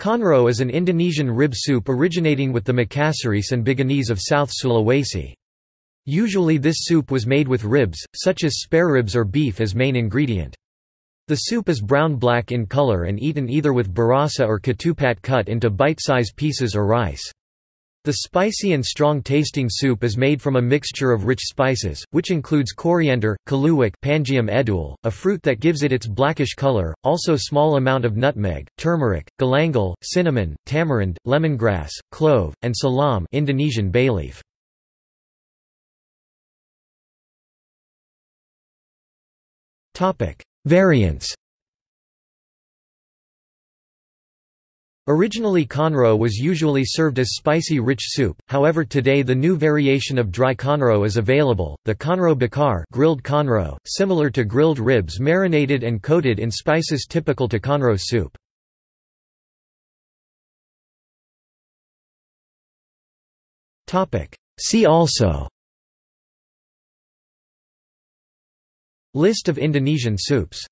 Konro is an Indonesian rib soup originating with the Makassarese and Bugis of South Sulawesi. Usually this soup was made with ribs, such as spareribs or beef as main ingredient. The soup is brown-black in color and eaten either with burasa or ketupat cut into bite-size pieces or rice. The spicy and strong-tasting soup is made from a mixture of rich spices, which includes coriander, keluwak Pangium edule, a fruit that gives it its blackish color, also small amount of nutmeg, turmeric, galangal, cinnamon, tamarind, lemongrass, clove, and salam Indonesian bayleaf. Variants Originally konro was usually served as spicy rich soup, however today the new variation of dry konro is available, the konro bakar grilled konro, similar to grilled ribs marinated and coated in spices typical to konro soup. See also List of Indonesian soups